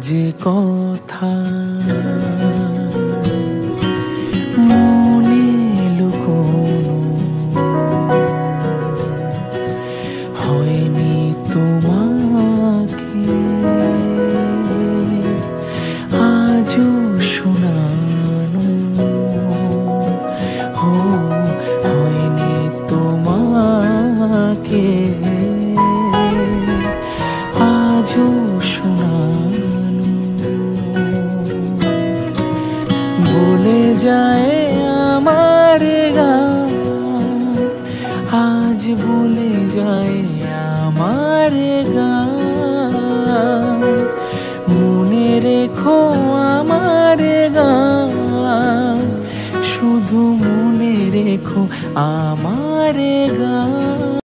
যে কথা। মনে লুকোনো হয়নি তোমাকে। আজও শোনানো। হো হয়নি তোমাকে। আজও শোনানো। যায় আমার গান। আজ বলে যায় আমার গান। মনে রেখো আমার গান। শুধু মনে রেখো আমার গান।